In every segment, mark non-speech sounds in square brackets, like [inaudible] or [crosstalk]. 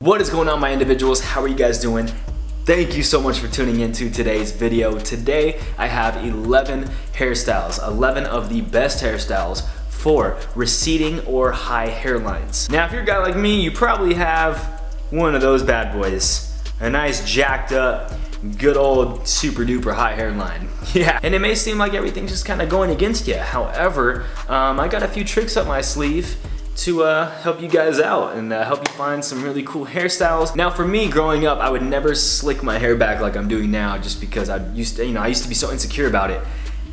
What is going on my individuals? How are you guys doing? Thank you so much for tuning into today's video. Today I have 11 hairstyles, 11 of the best hairstyles for receding or high hairlines. Now if you're a guy like me, you probably have one of those bad boys. A nice jacked up, good old super duper high hairline. [laughs] Yeah, and it may seem like everything's just kind of going against you. However, um, I got a few tricks up my sleeve to uh, help you guys out and uh, help you find some really cool hairstyles. Now for me growing up, I would never slick my hair back like I'm doing now just because I used to, you know, I used to be so insecure about it.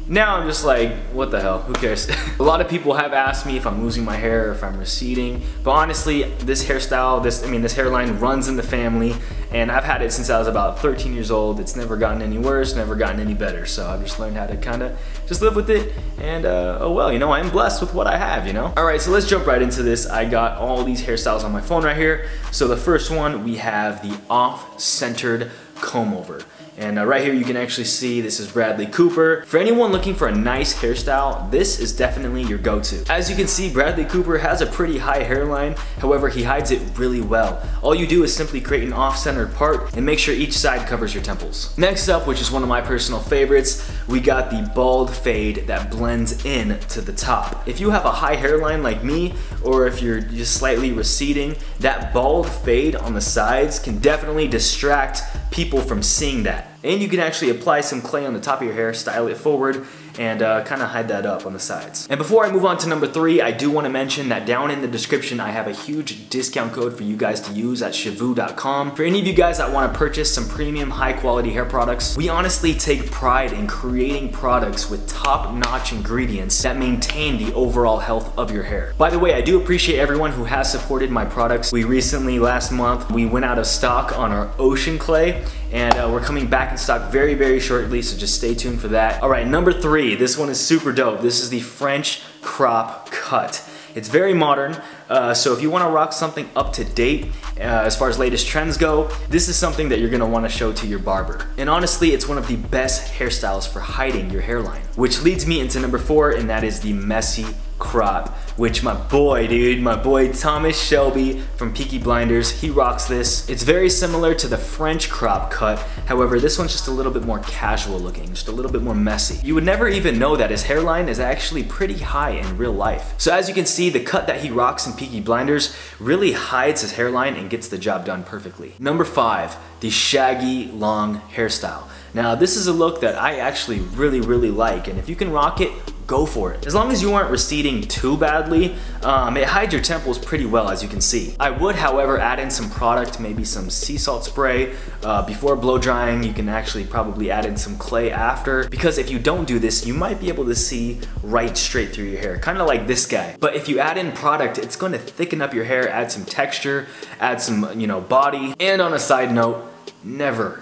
Now I'm just like, what the hell, who cares? [laughs] a lot of people have asked me if I'm losing my hair, if I'm receding, but honestly, this hairstyle, this, I mean, this hairline runs in the family, and I've had it since I was about 13 years old. It's never gotten any worse, never gotten any better, so I've just learned how to kind of just live with it, and uh, oh well, you know, I'm blessed with what I have, you know? All right, so let's jump right into this. I got all these hairstyles on my phone right here. So the first one, we have the off-centered comb over. And uh, right here you can actually see this is Bradley Cooper. For anyone looking for a nice hairstyle, this is definitely your go-to. As you can see, Bradley Cooper has a pretty high hairline, however he hides it really well. All you do is simply create an off-centered part and make sure each side covers your temples. Next up, which is one of my personal favorites, we got the bald fade that blends in to the top. If you have a high hairline like me, or if you're just slightly receding, that bald fade on the sides can definitely distract people from seeing that. And you can actually apply some clay on the top of your hair, style it forward, and uh, kind of hide that up on the sides. And before I move on to number three, I do want to mention that down in the description, I have a huge discount code for you guys to use at shehvoo.com. For any of you guys that want to purchase some premium high quality hair products, we honestly take pride in creating products with top-notch ingredients that maintain the overall health of your hair. By the way, I do appreciate everyone who has supported my products. We recently, last month, we went out of stock on our ocean clay and uh, we're coming back in stock very, very shortly, so just stay tuned for that. All right, number three, this one is super dope. This is the French crop cut. It's very modern, uh, so if you wanna rock something up to date, uh, as far as latest trends go, this is something that you're gonna wanna show to your barber. And honestly, it's one of the best hairstyles for hiding your hairline. Which leads me into number four, and that is the messy crop, which my boy, dude, my boy Thomas Shelby from Peaky Blinders, he rocks this. It's very similar to the French crop cut, however, this one's just a little bit more casual looking, just a little bit more messy. You would never even know that his hairline is actually pretty high in real life. So as you can see, the cut that he rocks in Peaky Blinders really hides his hairline and gets the job done perfectly. Number five, the shaggy long hairstyle. Now this is a look that I actually really, really like and if you can rock it, go for it. As long as you aren't receding too badly, um, it hides your temples pretty well as you can see. I would however add in some product, maybe some sea salt spray uh, before blow drying. You can actually probably add in some clay after because if you don't do this, you might be able to see right straight through your hair, kind of like this guy. But if you add in product, it's going to thicken up your hair, add some texture, add some, you know, body. And on a side note, never,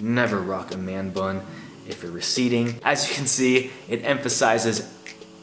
never rock a man bun if you're receding. As you can see, it emphasizes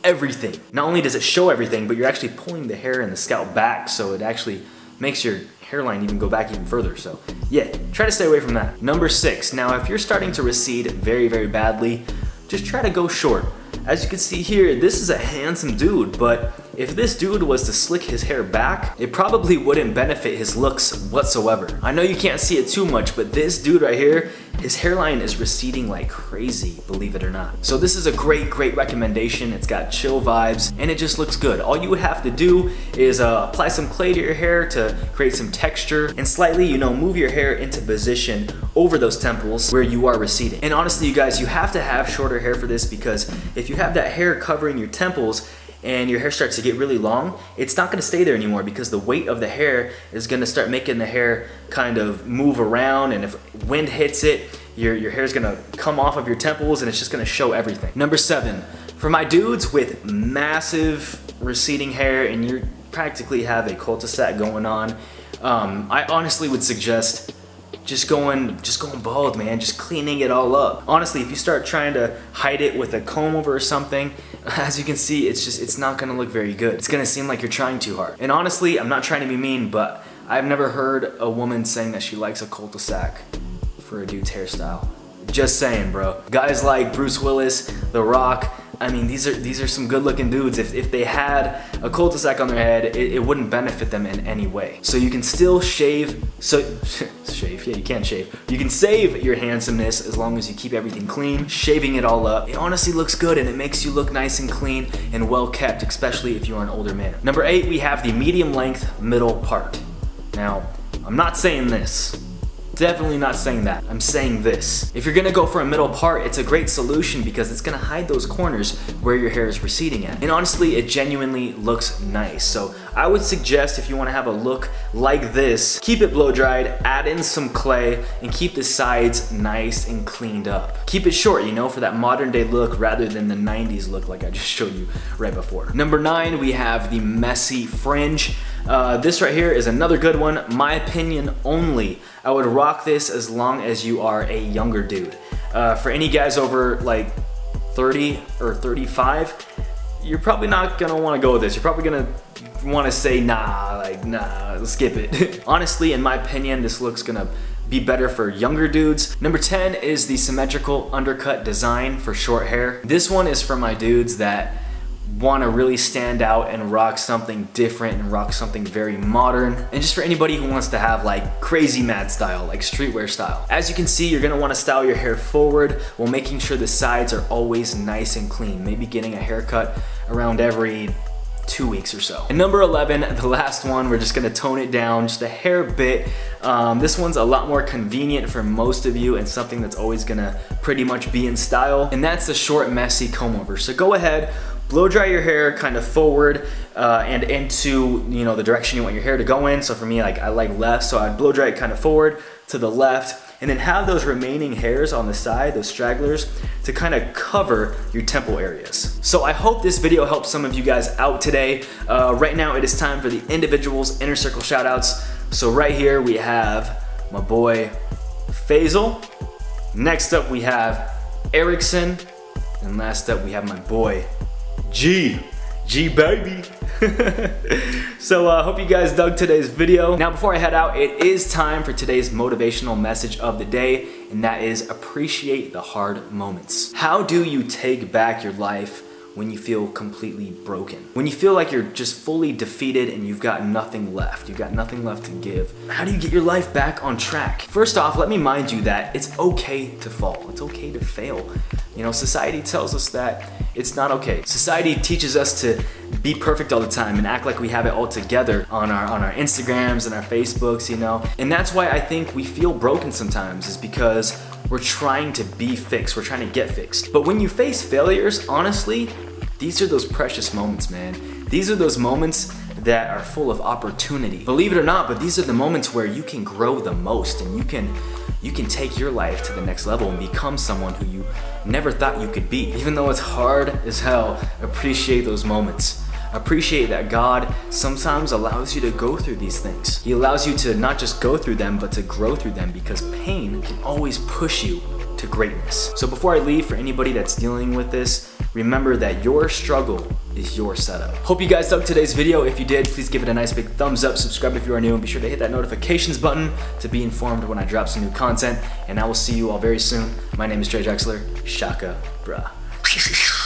everything. Not only does it show everything, but you're actually pulling the hair and the scalp back so it actually makes your hairline even go back even further. So yeah, try to stay away from that. Number six, now if you're starting to recede very, very badly, just try to go short. As you can see here, this is a handsome dude, but if this dude was to slick his hair back, it probably wouldn't benefit his looks whatsoever. I know you can't see it too much, but this dude right here, his hairline is receding like crazy, believe it or not. So this is a great, great recommendation. It's got chill vibes and it just looks good. All you would have to do is uh, apply some clay to your hair to create some texture and slightly, you know, move your hair into position over those temples where you are receding. And honestly, you guys, you have to have shorter hair for this because if you have that hair covering your temples, and your hair starts to get really long, it's not gonna stay there anymore because the weight of the hair is gonna start making the hair kind of move around and if wind hits it, your, your hair is gonna come off of your temples and it's just gonna show everything. Number seven, for my dudes with massive receding hair and you practically have a cul-de-sac going on, um, I honestly would suggest just going just going bald man just cleaning it all up. Honestly if you start trying to hide it with a comb over or something [laughs] as you can see it's just it's not gonna look very good. It's gonna seem like you're trying too hard. And honestly I'm not trying to be mean but I've never heard a woman saying that she likes a cul-de-sac for a dude's hairstyle. Just saying bro. Guys like Bruce Willis The Rock I mean, these are these are some good looking dudes. If, if they had a cul-de-sac on their head, it, it wouldn't benefit them in any way. So you can still shave, so [laughs] shave, yeah, you can shave. You can save your handsomeness as long as you keep everything clean, shaving it all up. It honestly looks good and it makes you look nice and clean and well kept, especially if you're an older man. Number eight, we have the medium length middle part. Now, I'm not saying this, Definitely not saying that. I'm saying this. If you're gonna go for a middle part, it's a great solution because it's gonna hide those corners where your hair is receding at. And honestly, it genuinely looks nice. So I would suggest if you wanna have a look like this, keep it blow dried, add in some clay, and keep the sides nice and cleaned up. Keep it short, you know, for that modern day look rather than the 90s look like I just showed you right before. Number nine, we have the messy fringe. Uh, this right here is another good one, my opinion only. I would rock this as long as you are a younger dude. Uh, for any guys over like 30 or 35, you're probably not gonna wanna go with this. You're probably gonna wanna say, nah, like, nah, skip it. [laughs] Honestly, in my opinion, this looks gonna be better for younger dudes. Number 10 is the symmetrical undercut design for short hair. This one is for my dudes that want to really stand out and rock something different and rock something very modern. And just for anybody who wants to have like crazy mad style, like streetwear style. As you can see, you're gonna wanna style your hair forward while making sure the sides are always nice and clean. Maybe getting a haircut around every two weeks or so. And number 11, the last one, we're just gonna tone it down just a hair bit. Um, this one's a lot more convenient for most of you and something that's always gonna pretty much be in style. And that's the short, messy comb over. So go ahead, blow dry your hair kind of forward uh, and into you know the direction you want your hair to go in. So for me, like I like left, so I'd blow dry it kind of forward to the left and then have those remaining hairs on the side, those stragglers, to kind of cover your temple areas. So I hope this video helped some of you guys out today. Uh, right now it is time for the individuals inner circle shoutouts. So right here we have my boy Faisal. Next up we have Erickson. And last up we have my boy G. G baby. [laughs] so I uh, hope you guys dug today's video. Now before I head out, it is time for today's motivational message of the day, and that is appreciate the hard moments. How do you take back your life when you feel completely broken. When you feel like you're just fully defeated and you've got nothing left, you've got nothing left to give. How do you get your life back on track? First off, let me mind you that it's okay to fall. It's okay to fail. You know, society tells us that it's not okay. Society teaches us to be perfect all the time and act like we have it all together on our on our Instagrams and our Facebooks, you know. And that's why I think we feel broken sometimes is because we're trying to be fixed, we're trying to get fixed. But when you face failures, honestly, these are those precious moments, man. These are those moments that are full of opportunity. Believe it or not, but these are the moments where you can grow the most and you can you can take your life to the next level and become someone who you never thought you could be. Even though it's hard as hell, appreciate those moments. Appreciate that God sometimes allows you to go through these things. He allows you to not just go through them, but to grow through them because pain can always push you to greatness. So before I leave, for anybody that's dealing with this, remember that your struggle is your setup. Hope you guys dug today's video. If you did, please give it a nice big thumbs up, subscribe if you are new, and be sure to hit that notifications button to be informed when I drop some new content. And I will see you all very soon. My name is Dre Drexler. Shaka, bruh. [laughs]